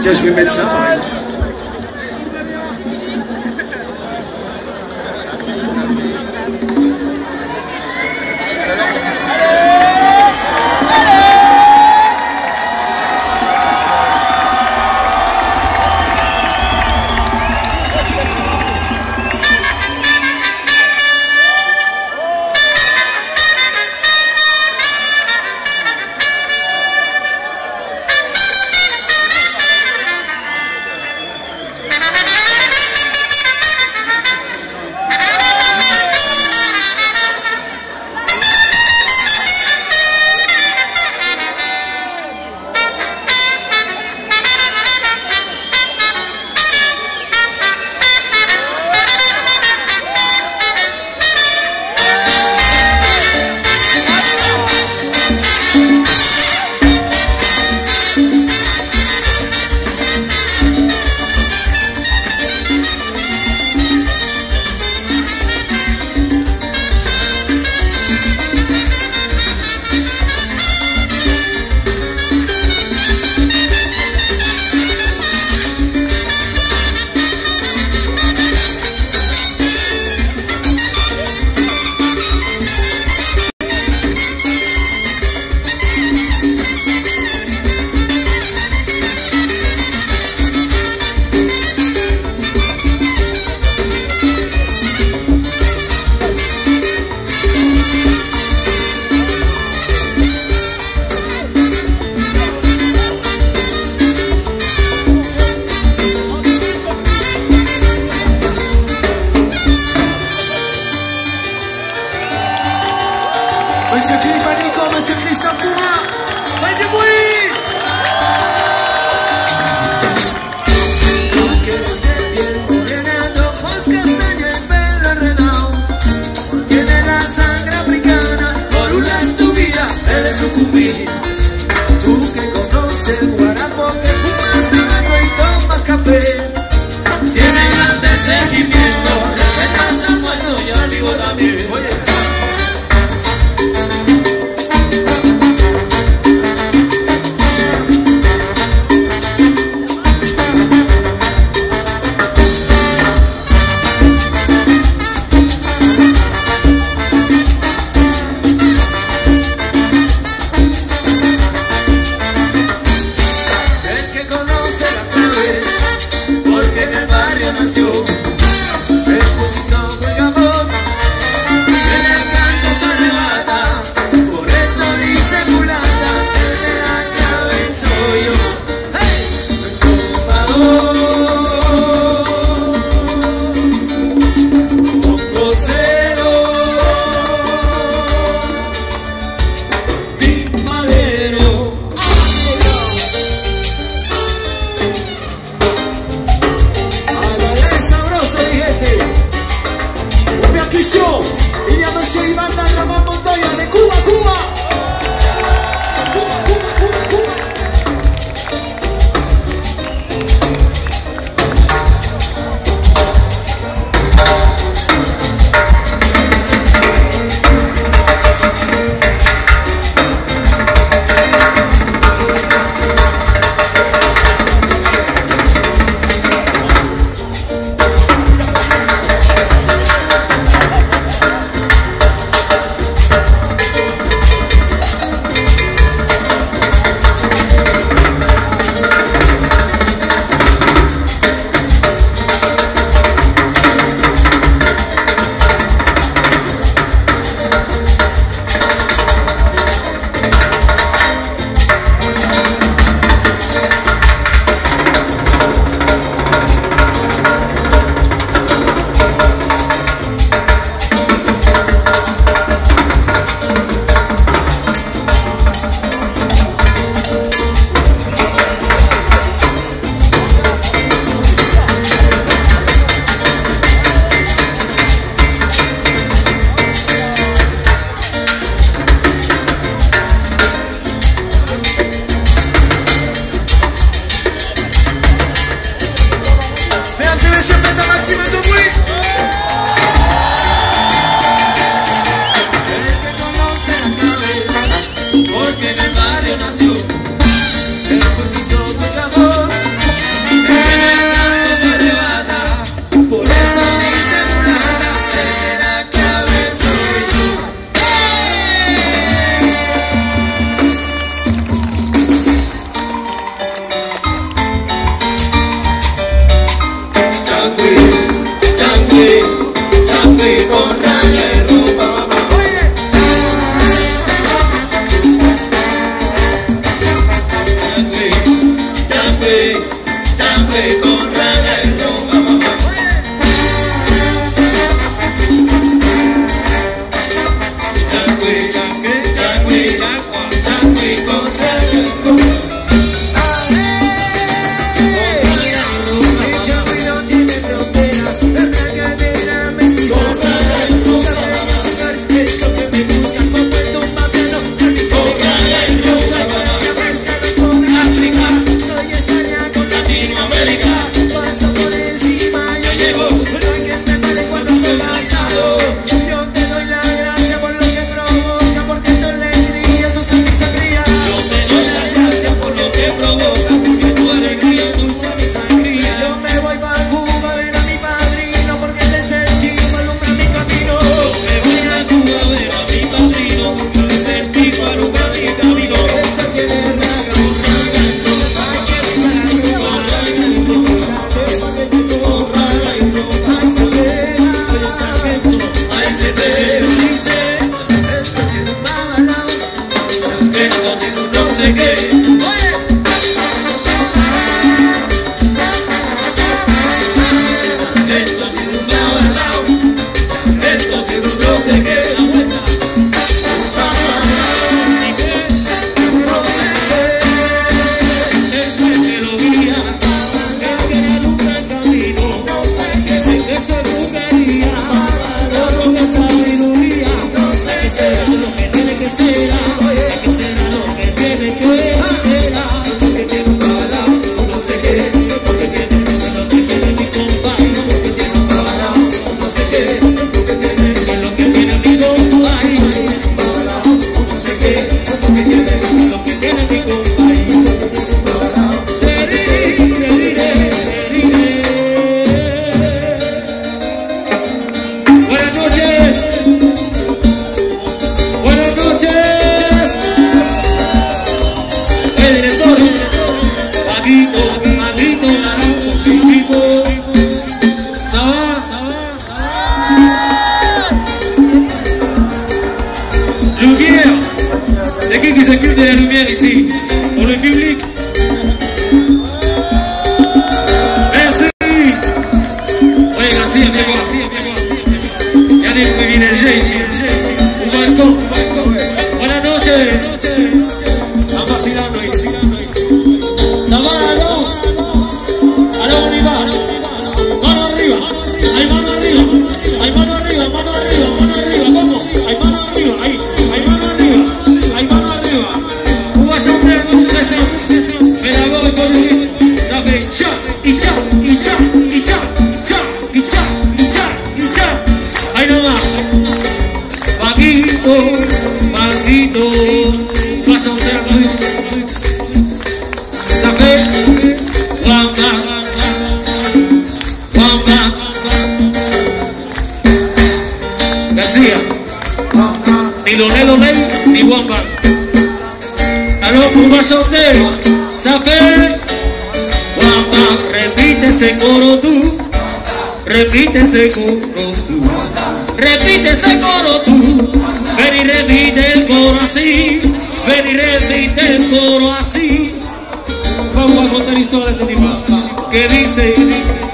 Tinha juiz medição, mas... Music it. Tennessee. Plaza José Luis Safé García Ni Lonelo Ley ni Wamba Aló por Plaza José Safé Wamba Repite ese coro tú. Repite ese coro tú repite ese coro tú, ven y repite el coro así, ven y repite el coro así. Vamos a contar historias de este tipo, que dice, que dice.